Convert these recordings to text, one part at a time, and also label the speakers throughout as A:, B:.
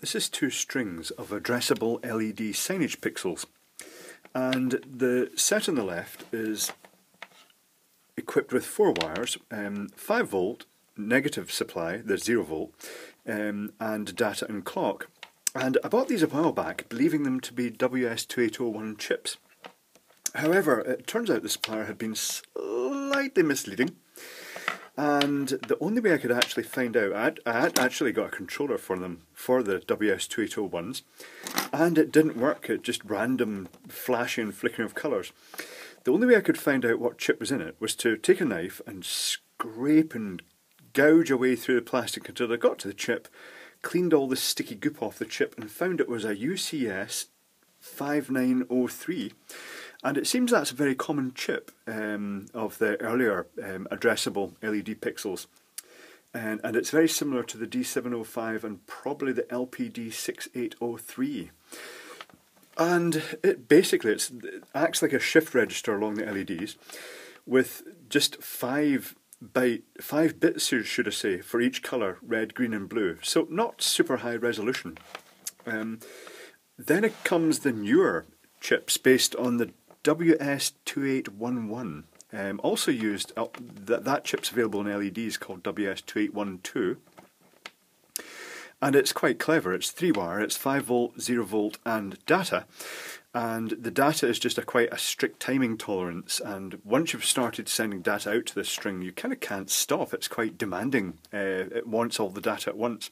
A: This is two strings of addressable LED signage pixels and the set on the left is equipped with four wires, um, 5 volt negative supply, the 0 volt, um, and data and clock. And I bought these a while back, believing them to be WS2801 chips. However, it turns out the supplier had been slightly misleading and the only way I could actually find out, I'd, I had actually got a controller for them, for the WS2801s, and it didn't work, it just random flashing flickering of colours. The only way I could find out what chip was in it was to take a knife and scrape and gouge away through the plastic until I got to the chip, cleaned all the sticky goop off the chip and found it was a UCS 5903 and it seems that's a very common chip um, of the earlier um, addressable LED pixels. And, and it's very similar to the D705 and probably the LPD6803. And it basically it acts like a shift register along the LEDs with just five byte, five bits, should I say, for each colour, red, green and blue. So not super high resolution. Um, then it comes the newer chips based on the WS2811. Um, also used, uh, that, that chip's available in LEDs called WS2812. And it's quite clever. It's three wire, it's 5 volt, 0 volt, and data. And the data is just a quite a strict timing tolerance. And once you've started sending data out to this string, you kind of can't stop. It's quite demanding. Uh, it wants all the data at once.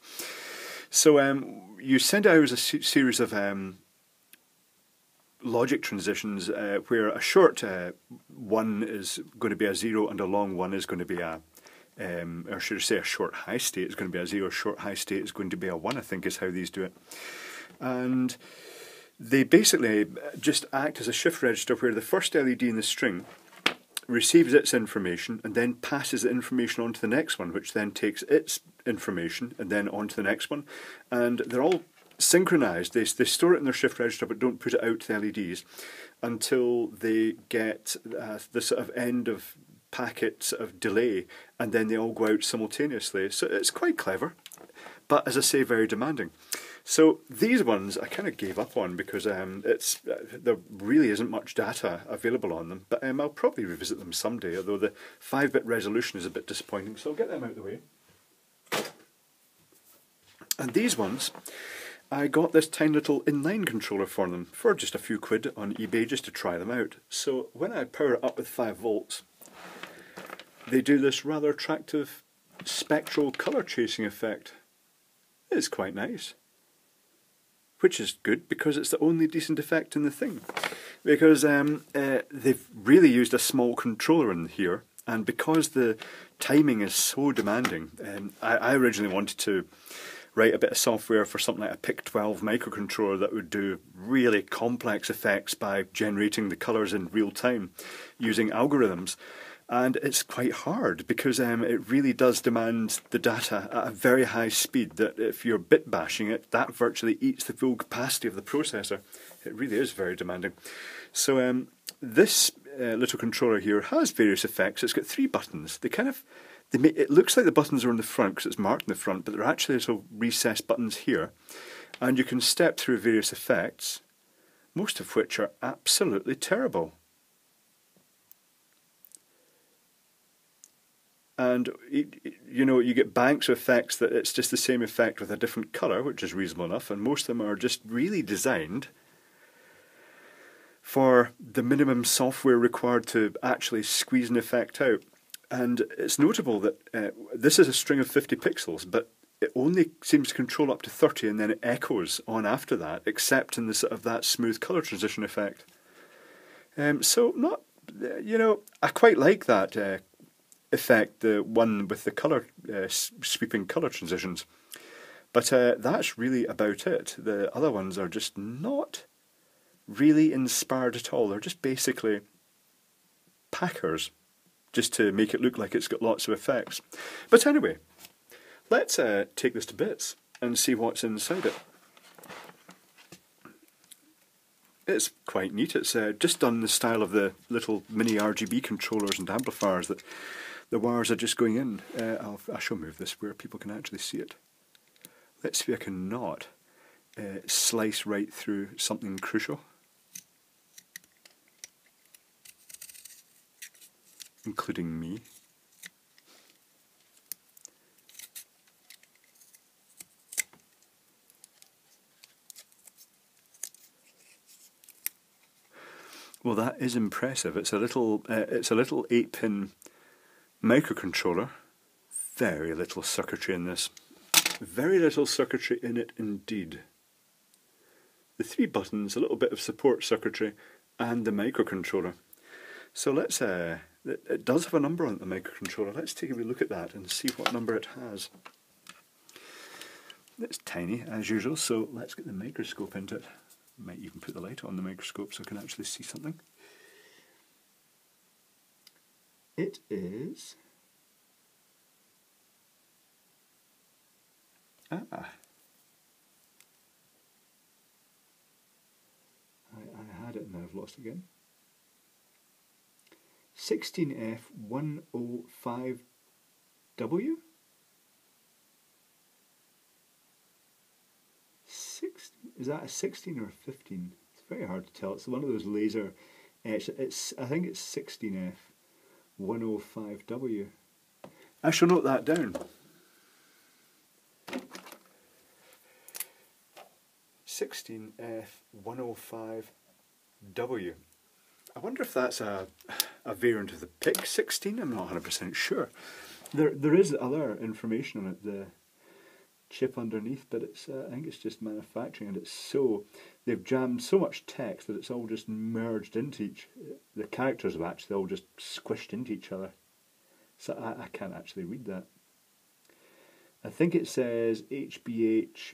A: So um, you send out a series of um, logic transitions uh, where a short uh, one is going to be a zero and a long one is going to be a, um, or should I say a short high state is going to be a zero, short high state is going to be a one, I think is how these do it. And they basically just act as a shift register where the first LED in the string receives its information and then passes the information on to the next one, which then takes its information and then on to the next one. And they're all synchronized. They, they store it in their shift register but don't put it out to the LEDs until they get uh, the sort of end of packets of delay and then they all go out simultaneously. So it's quite clever, but as I say, very demanding. So these ones I kind of gave up on because um, it's uh, there really isn't much data available on them. But um, I'll probably revisit them someday. Although the five-bit resolution is a bit disappointing, so I'll get them out of the way. And these ones, I got this tiny little inline controller for them for just a few quid on eBay just to try them out. So when I power it up with 5 volts, they do this rather attractive spectral colour chasing effect. It's quite nice. Which is good because it's the only decent effect in the thing. Because um, uh, they've really used a small controller in here, and because the timing is so demanding, um, I, I originally wanted to write a bit of software for something like a PIC12 microcontroller that would do really complex effects by generating the colours in real time using algorithms. And it's quite hard because um, it really does demand the data at a very high speed that if you're bit bashing it, that virtually eats the full capacity of the processor. It really is very demanding. So um, this uh, little controller here has various effects. It's got three buttons. They kind of it looks like the buttons are on the front because it's marked in the front, but they're actually little recessed buttons here. And you can step through various effects, most of which are absolutely terrible. And you know, you get banks of effects that it's just the same effect with a different colour, which is reasonable enough, and most of them are just really designed for the minimum software required to actually squeeze an effect out. And it's notable that uh, this is a string of 50 pixels, but it only seems to control up to 30 and then it echoes on after that, except in the sort of that smooth colour transition effect. Um, so not, uh, you know, I quite like that uh, effect, the one with the colour, uh, sweeping colour transitions. But uh, that's really about it. The other ones are just not really inspired at all. They're just basically packers just to make it look like it's got lots of effects. But anyway, let's uh, take this to bits and see what's inside it. It's quite neat. It's uh, just done the style of the little mini RGB controllers and amplifiers that the wires are just going in. Uh, I'll, I shall move this where people can actually see it. Let's see if I can not. uh, slice right through something crucial. Including me. Well, that is impressive. It's a little, uh, it's a little eight-pin microcontroller. Very little circuitry in this. Very little circuitry in it indeed. The three buttons, a little bit of support circuitry, and the microcontroller. So let's, uh, it, it does have a number on the microcontroller. Let's take a look at that and see what number it has. It's tiny as usual, so let's get the microscope into it might even put the light on the microscope so I can actually see something. It is. Ah. I, I had it and I've lost again. 16F105W? is that a 16 or a 15? It's very hard to tell. It's one of those laser etch. It's I think it's 16F 105W. I shall note that down. 16F 105W. I wonder if that's a, a variant of the PIC 16. I'm not 100% sure. There, there is other information on it. The chip underneath, but it's uh, I think it's just manufacturing, and it's so they've jammed so much text that it's all just merged into each. The characters have actually all just squished into each other, so I, I can't actually read that. I think it says HBH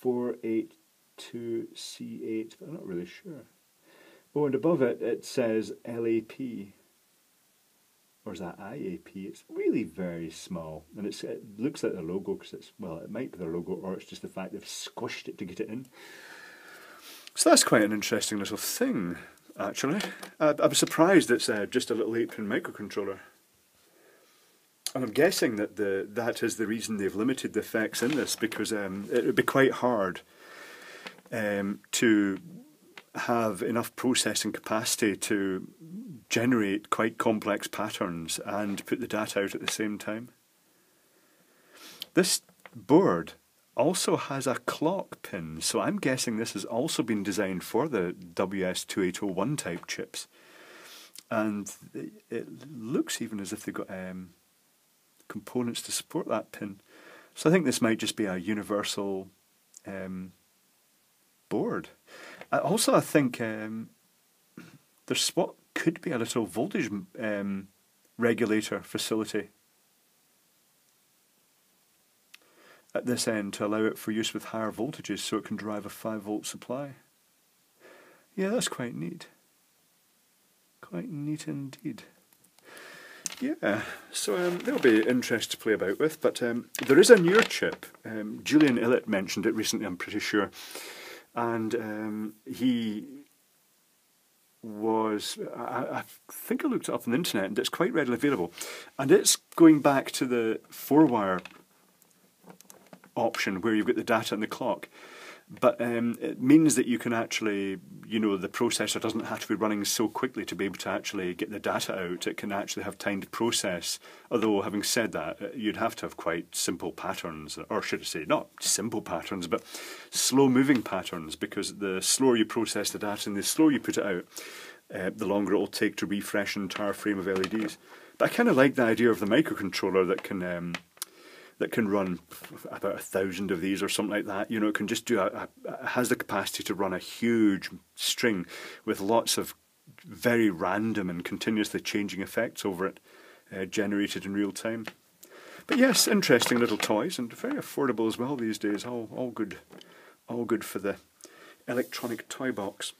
A: four eight two C eight, but I'm not really sure. Oh, and above it it says LAP or is that IAP? It's really very small, and it looks like the logo because it's well, it might be the logo, or it's just the fact they've squished it to get it in. So that's quite an interesting little thing, actually. I, I surprised it's uh, just a little eight-pin microcontroller. And I'm guessing that the that is the reason they've limited the effects in this because um, it would be quite hard um, to have enough processing capacity to generate quite complex patterns and put the data out at the same time. This board also has a clock pin, so I'm guessing this has also been designed for the WS2801 type chips. And it looks even as if they've got um, components to support that pin. So I think this might just be a universal um, board. Also, I think um, there's what could be a little voltage um, regulator facility at this end to allow it for use with higher voltages so it can drive a 5 volt supply. Yeah, that's quite neat. Quite neat indeed. Yeah, so um, there'll be interest to play about with, but um, there is a newer chip. Um, Julian Illett mentioned it recently, I'm pretty sure, and um, he was I, I, think I looked it up on the internet and it's quite readily available. And it's going back to the four wire option where you've got the data and the clock but um, it means that you can actually, you know, the processor doesn't have to be running so quickly to be able to actually get the data out. It can actually have time to process. Although, having said that, uh, you'd have to have quite simple patterns, or should I say, not simple patterns, but slow moving patterns, because the slower you process the data and the slower you put it out, uh, the longer it will take to refresh an entire frame of LEDs. But I kind of like the idea of the microcontroller that can. Um, that can run about a thousand of these or something like that. You know, it can just do a, a has the capacity to run a huge string with lots of very random and continuously changing effects over it, uh, generated in real time. But yes, interesting little toys and very affordable as well these days. All all good, all good for the electronic toy box.